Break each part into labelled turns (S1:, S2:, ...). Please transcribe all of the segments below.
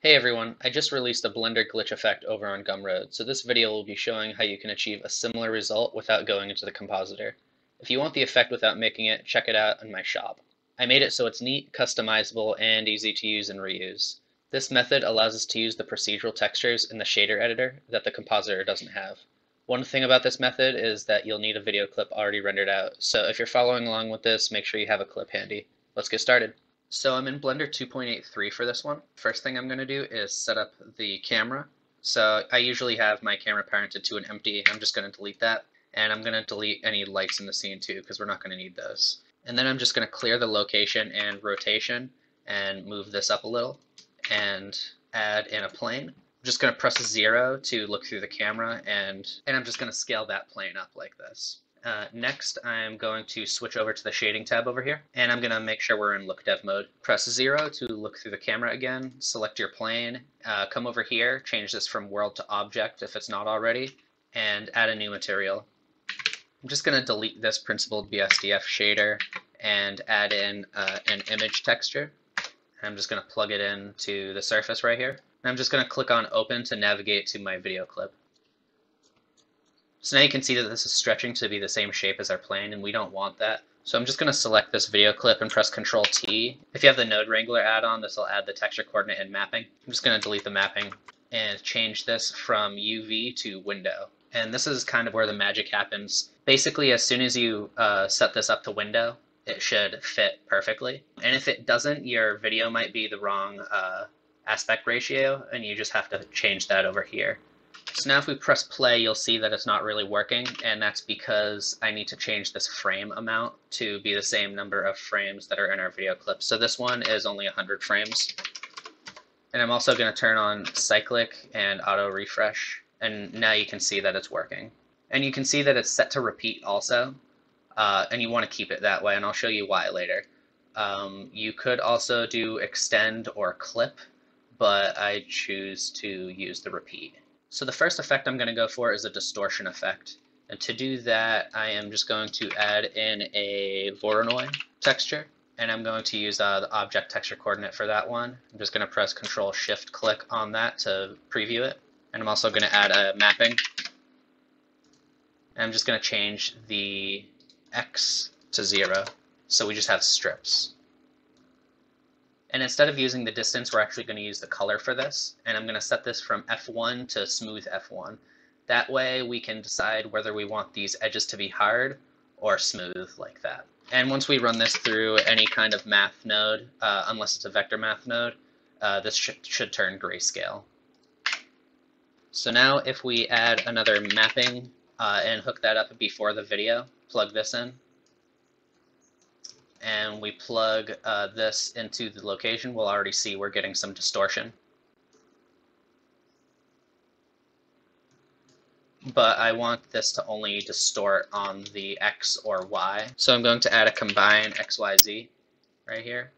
S1: Hey everyone, I just released a Blender glitch effect over on Gumroad, so this video will be showing how you can achieve a similar result without going into the compositor. If you want the effect without making it, check it out in my shop. I made it so it's neat, customizable, and easy to use and reuse. This method allows us to use the procedural textures in the shader editor that the compositor doesn't have. One thing about this method is that you'll need a video clip already rendered out, so if you're following along with this, make sure you have a clip handy. Let's get started. So I'm in Blender 2.83 for this one. First thing I'm going to do is set up the camera. So I usually have my camera parented to an empty. I'm just going to delete that. And I'm going to delete any lights in the scene too because we're not going to need those. And then I'm just going to clear the location and rotation and move this up a little and add in a plane. I'm just going to press zero to look through the camera and, and I'm just going to scale that plane up like this. Uh, next, I'm going to switch over to the shading tab over here, and I'm going to make sure we're in look dev mode. Press 0 to look through the camera again, select your plane, uh, come over here, change this from world to object if it's not already, and add a new material. I'm just going to delete this principled BSDF shader and add in uh, an image texture. I'm just going to plug it into the surface right here. I'm just going to click on open to navigate to my video clip. So now you can see that this is stretching to be the same shape as our plane, and we don't want that. So I'm just going to select this video clip and press Control T. If you have the Node Wrangler add-on, this will add the texture coordinate and mapping. I'm just going to delete the mapping and change this from UV to window. And this is kind of where the magic happens. Basically, as soon as you uh, set this up to window, it should fit perfectly. And if it doesn't, your video might be the wrong uh, aspect ratio, and you just have to change that over here. So now if we press play, you'll see that it's not really working, and that's because I need to change this frame amount to be the same number of frames that are in our video clip. So this one is only 100 frames. And I'm also going to turn on cyclic and auto refresh, and now you can see that it's working. And you can see that it's set to repeat also, uh, and you want to keep it that way, and I'll show you why later. Um, you could also do extend or clip, but I choose to use the repeat. So the first effect I'm going to go for is a distortion effect. And to do that, I am just going to add in a Voronoi texture. And I'm going to use uh, the object texture coordinate for that one. I'm just going to press Control Shift click on that to preview it. And I'm also going to add a mapping. And I'm just going to change the X to zero. So we just have strips. And instead of using the distance, we're actually going to use the color for this. And I'm going to set this from F1 to smooth F1. That way we can decide whether we want these edges to be hard or smooth like that. And once we run this through any kind of math node, uh, unless it's a vector math node, uh, this sh should turn grayscale. So now if we add another mapping uh, and hook that up before the video, plug this in, and we plug uh, this into the location, we'll already see we're getting some distortion. But I want this to only distort on the X or Y. So I'm going to add a combine XYZ right here.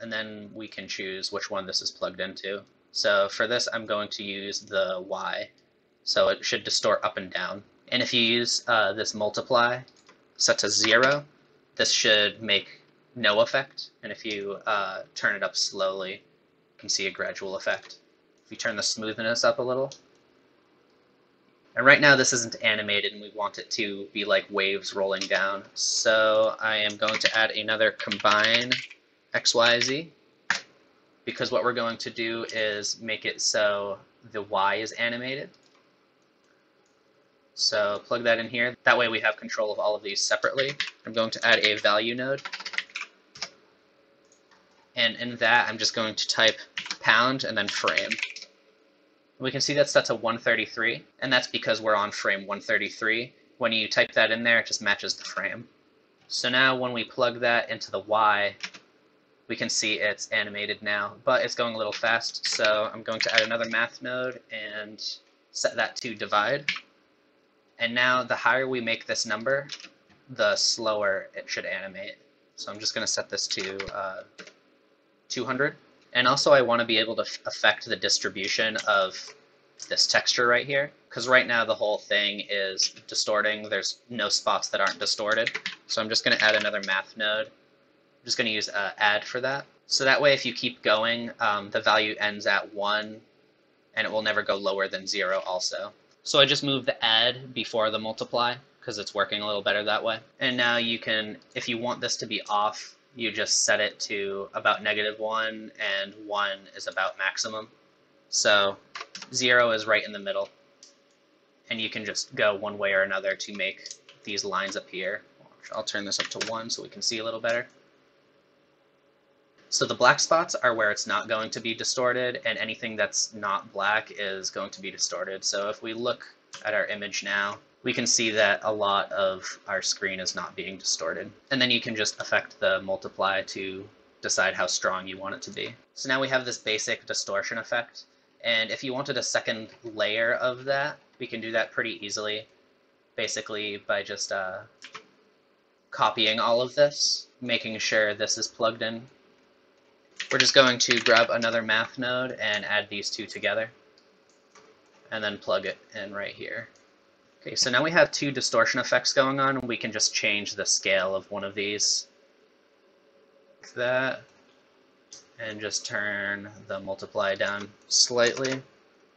S1: And then we can choose which one this is plugged into. So for this, I'm going to use the Y. So it should distort up and down. And if you use uh, this multiply set to zero, this should make no effect, and if you uh, turn it up slowly, you can see a gradual effect. If you turn the smoothness up a little, and right now this isn't animated and we want it to be like waves rolling down, so I am going to add another combine XYZ, because what we're going to do is make it so the Y is animated. So plug that in here. That way we have control of all of these separately. I'm going to add a value node. And in that, I'm just going to type pound and then frame. We can see that's set to 133, and that's because we're on frame 133. When you type that in there, it just matches the frame. So now when we plug that into the Y, we can see it's animated now, but it's going a little fast, so I'm going to add another math node and set that to divide. And now the higher we make this number, the slower it should animate. So I'm just going to set this to uh, 200. And also I want to be able to affect the distribution of this texture right here. Because right now the whole thing is distorting. There's no spots that aren't distorted. So I'm just going to add another math node. I'm just going to use uh, add for that. So that way if you keep going, um, the value ends at 1 and it will never go lower than 0 also. So I just moved the add before the multiply because it's working a little better that way. And now you can, if you want this to be off, you just set it to about negative 1 and 1 is about maximum. So 0 is right in the middle. And you can just go one way or another to make these lines appear. I'll turn this up to 1 so we can see a little better. So the black spots are where it's not going to be distorted, and anything that's not black is going to be distorted. So if we look at our image now, we can see that a lot of our screen is not being distorted. And then you can just affect the multiply to decide how strong you want it to be. So now we have this basic distortion effect. And if you wanted a second layer of that, we can do that pretty easily, basically by just uh, copying all of this, making sure this is plugged in. We're just going to grab another math node and add these two together, and then plug it in right here. Okay, so now we have two distortion effects going on. And we can just change the scale of one of these. Like that. And just turn the multiply down slightly.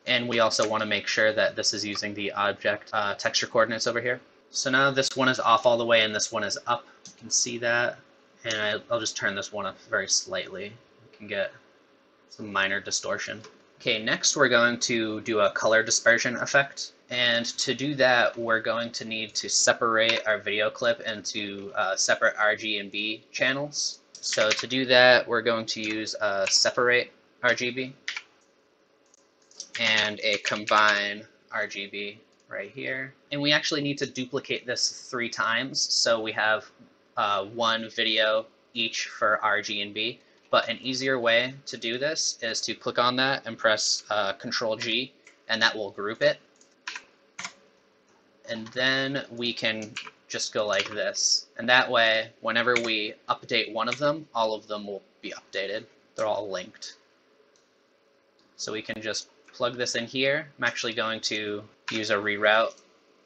S1: And we also want to make sure that this is using the object uh, texture coordinates over here. So now this one is off all the way and this one is up. You can see that. And I'll just turn this one up very slightly. You can get some minor distortion. Okay, next we're going to do a color dispersion effect. And to do that, we're going to need to separate our video clip into uh, separate RGB channels. So to do that, we're going to use a separate RGB and a combine RGB right here. And we actually need to duplicate this three times. So we have uh, one video each for RGB. But an easier way to do this is to click on that and press uh, Control G, and that will group it and then we can just go like this. And that way, whenever we update one of them, all of them will be updated. They're all linked. So we can just plug this in here. I'm actually going to use a reroute.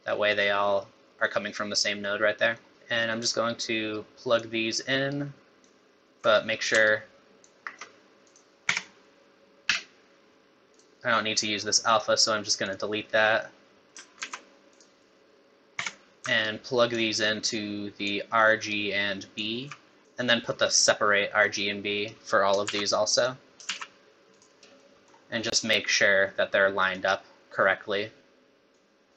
S1: That way they all are coming from the same node right there. And I'm just going to plug these in, but make sure I don't need to use this alpha, so I'm just going to delete that and plug these into the RG and B, and then put the separate RG and B for all of these also. And just make sure that they're lined up correctly.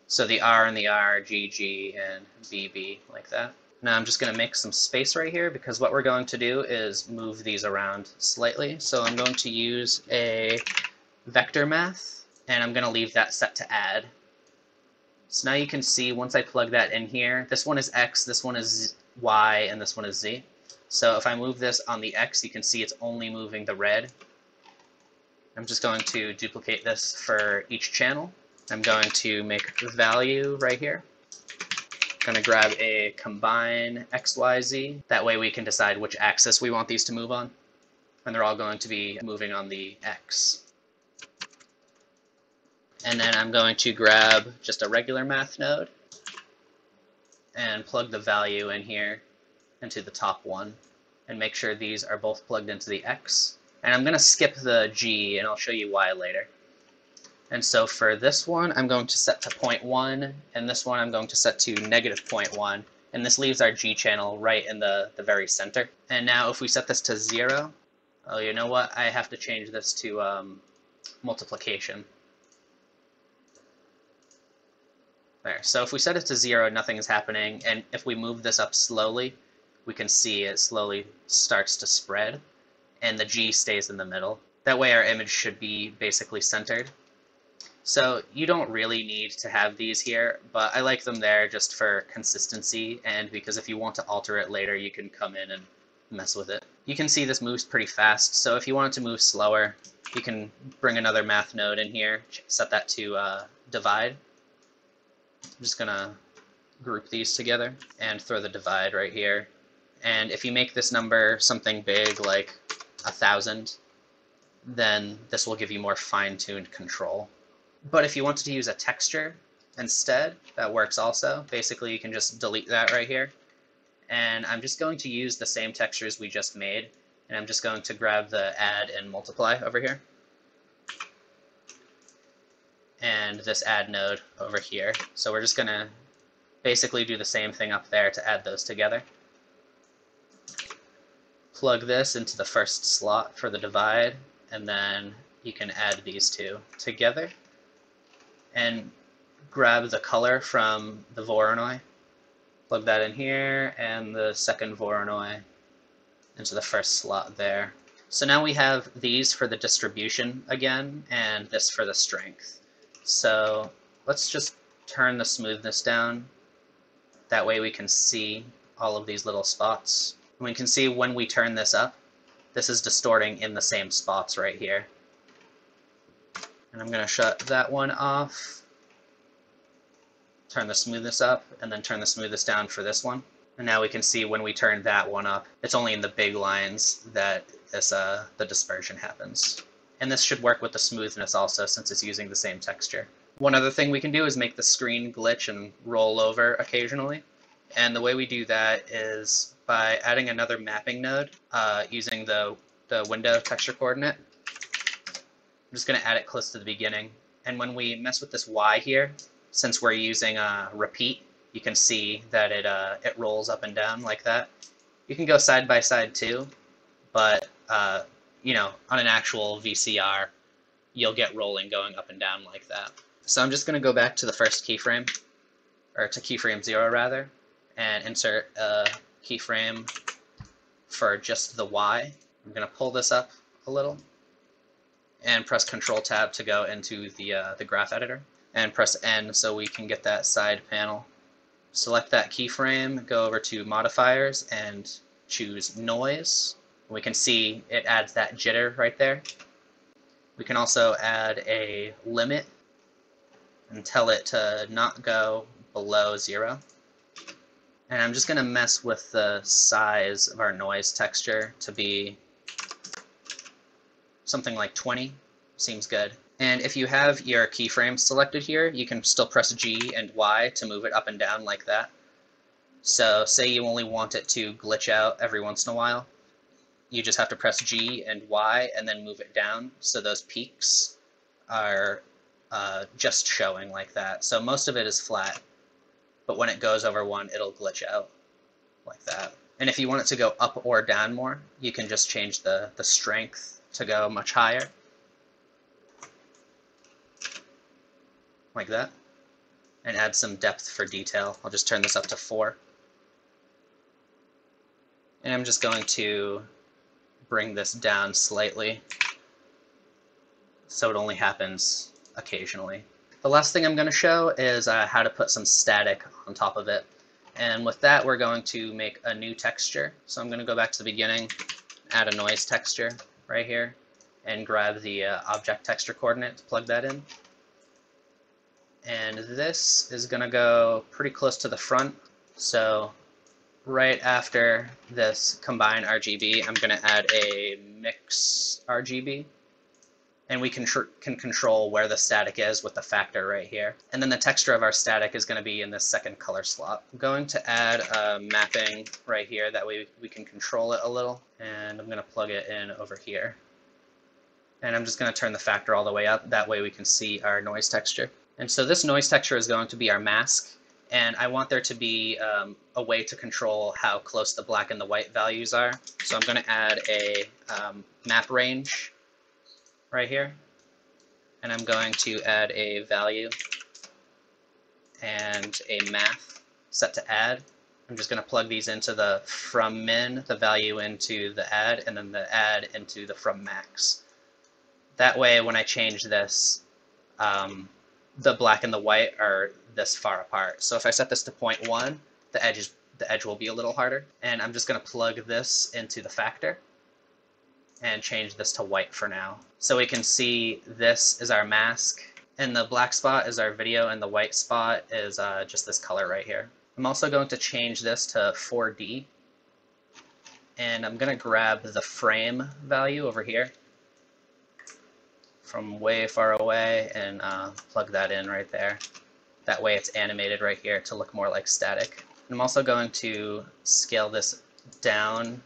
S1: So the R and the R, GG, and BB, like that. Now I'm just going to make some space right here because what we're going to do is move these around slightly. So I'm going to use a vector math, and I'm going to leave that set to add so now you can see once I plug that in here, this one is X, this one is Y, and this one is Z. So if I move this on the X, you can see it's only moving the red. I'm just going to duplicate this for each channel. I'm going to make value right here. I'm going to grab a combine XYZ. That way we can decide which axis we want these to move on. And they're all going to be moving on the X. And then I'm going to grab just a regular math node and plug the value in here into the top one and make sure these are both plugged into the X. And I'm going to skip the G and I'll show you why later. And so for this one, I'm going to set to 0.1, and this one I'm going to set to negative 0.1, and this leaves our G channel right in the, the very center. And now if we set this to 0, oh, you know what? I have to change this to um, multiplication. There. So if we set it to zero, nothing is happening, and if we move this up slowly, we can see it slowly starts to spread, and the G stays in the middle. That way our image should be basically centered. So you don't really need to have these here, but I like them there just for consistency, and because if you want to alter it later, you can come in and mess with it. You can see this moves pretty fast, so if you want it to move slower, you can bring another math node in here, set that to uh, divide, I'm just gonna group these together and throw the divide right here. And if you make this number something big like a thousand, then this will give you more fine-tuned control. But if you wanted to use a texture instead, that works also. Basically, you can just delete that right here. And I'm just going to use the same textures we just made And I'm just going to grab the add and multiply over here. And this add node over here. So we're just going to basically do the same thing up there to add those together. Plug this into the first slot for the divide, and then you can add these two together. And grab the color from the Voronoi, plug that in here, and the second Voronoi into the first slot there. So now we have these for the distribution again, and this for the strength. So let's just turn the smoothness down. That way we can see all of these little spots. And we can see when we turn this up, this is distorting in the same spots right here. And I'm going to shut that one off turn the smoothness up, and then turn the smoothness down for this one. And now we can see when we turn that one up, it's only in the big lines that this, uh, the dispersion happens. And this should work with the smoothness also since it's using the same texture. One other thing we can do is make the screen glitch and roll over occasionally. And the way we do that is by adding another mapping node uh, using the, the window texture coordinate. I'm just going to add it close to the beginning. And when we mess with this Y here, since we're using a repeat, you can see that it, uh, it rolls up and down like that. You can go side by side too, but uh, you know, on an actual VCR, you'll get rolling going up and down like that. So I'm just going to go back to the first keyframe, or to keyframe 0 rather, and insert a keyframe for just the Y. I'm going to pull this up a little and press Control Tab to go into the, uh, the graph editor and press N so we can get that side panel. Select that keyframe, go over to modifiers and choose noise. We can see it adds that jitter right there. We can also add a limit and tell it to not go below zero. And I'm just going to mess with the size of our noise texture to be something like 20. Seems good. And if you have your keyframe selected here, you can still press G and Y to move it up and down like that. So say you only want it to glitch out every once in a while, you just have to press G and Y and then move it down so those peaks are uh, just showing like that. So most of it is flat, but when it goes over one, it'll glitch out like that. And if you want it to go up or down more, you can just change the, the strength to go much higher. like that, and add some depth for detail. I'll just turn this up to 4. And I'm just going to bring this down slightly so it only happens occasionally. The last thing I'm going to show is uh, how to put some static on top of it. And with that, we're going to make a new texture. So I'm going to go back to the beginning, add a noise texture right here, and grab the uh, object texture coordinate to plug that in and this is going to go pretty close to the front. So right after this combine RGB, I'm going to add a mix RGB. And we can, can control where the static is with the factor right here. And then the texture of our static is going to be in this second color slot. I'm going to add a mapping right here, that way we can control it a little. And I'm going to plug it in over here. And I'm just going to turn the factor all the way up, that way we can see our noise texture. And so this noise texture is going to be our mask, and I want there to be um, a way to control how close the black and the white values are. So I'm going to add a um, map range right here, and I'm going to add a value and a math set to add. I'm just going to plug these into the from min, the value into the add, and then the add into the from max. That way, when I change this, um, the black and the white are this far apart. So if I set this to 0.1, the edge is the edge will be a little harder. And I'm just going to plug this into the factor and change this to white for now. So we can see this is our mask, and the black spot is our video, and the white spot is uh, just this color right here. I'm also going to change this to 4D, and I'm going to grab the frame value over here, from way far away and uh, plug that in right there. That way it's animated right here to look more like static. I'm also going to scale this down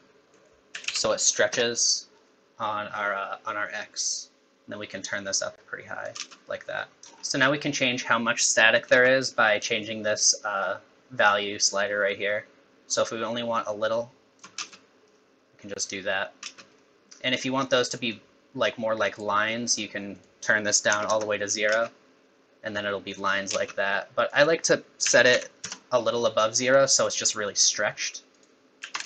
S1: so it stretches on our uh, on our X. And then we can turn this up pretty high, like that. So now we can change how much static there is by changing this uh, value slider right here. So if we only want a little, we can just do that. And if you want those to be like more like lines, you can turn this down all the way to zero, and then it'll be lines like that. But I like to set it a little above zero, so it's just really stretched.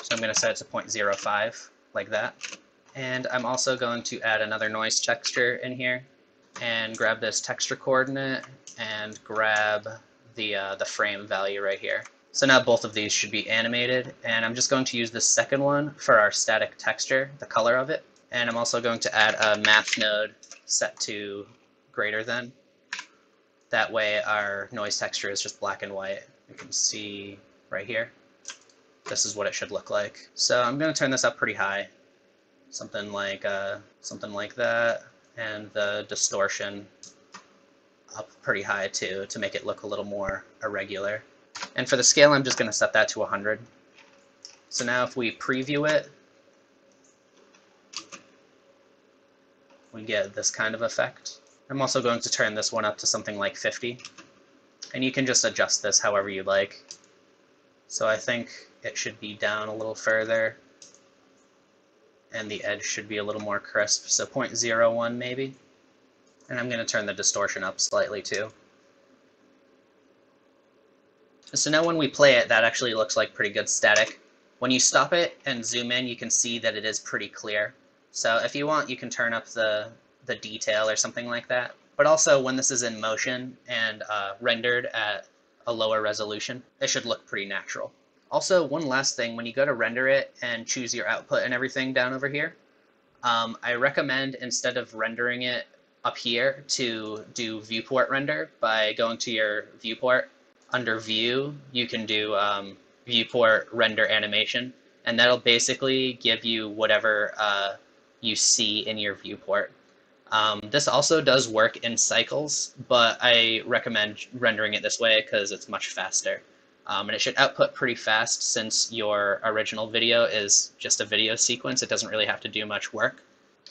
S1: So I'm going to set it to 0.05, like that. And I'm also going to add another noise texture in here and grab this texture coordinate and grab the, uh, the frame value right here. So now both of these should be animated and I'm just going to use the second one for our static texture, the color of it. And I'm also going to add a math node set to greater than. That way our noise texture is just black and white. You can see right here. This is what it should look like. So I'm going to turn this up pretty high something like uh, something like that, and the distortion up pretty high too to make it look a little more irregular. And for the scale, I'm just going to set that to 100. So now if we preview it, we get this kind of effect. I'm also going to turn this one up to something like 50. And you can just adjust this however you like. So I think it should be down a little further and the edge should be a little more crisp, so 0.01 maybe. And I'm going to turn the distortion up slightly too. So now when we play it, that actually looks like pretty good static. When you stop it and zoom in, you can see that it is pretty clear. So if you want, you can turn up the, the detail or something like that. But also, when this is in motion and uh, rendered at a lower resolution, it should look pretty natural. Also, one last thing, when you go to render it and choose your output and everything down over here, um, I recommend instead of rendering it up here to do viewport render by going to your viewport. Under view, you can do um, viewport render animation, and that'll basically give you whatever uh, you see in your viewport. Um, this also does work in cycles, but I recommend rendering it this way because it's much faster. Um, and it should output pretty fast since your original video is just a video sequence. It doesn't really have to do much work.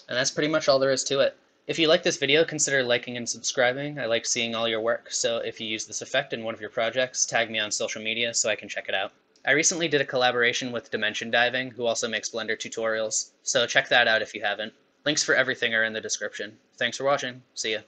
S1: And that's pretty much all there is to it. If you like this video, consider liking and subscribing. I like seeing all your work, so if you use this effect in one of your projects, tag me on social media so I can check it out. I recently did a collaboration with Dimension Diving, who also makes Blender tutorials, so check that out if you haven't. Links for everything are in the description. Thanks for watching. See ya.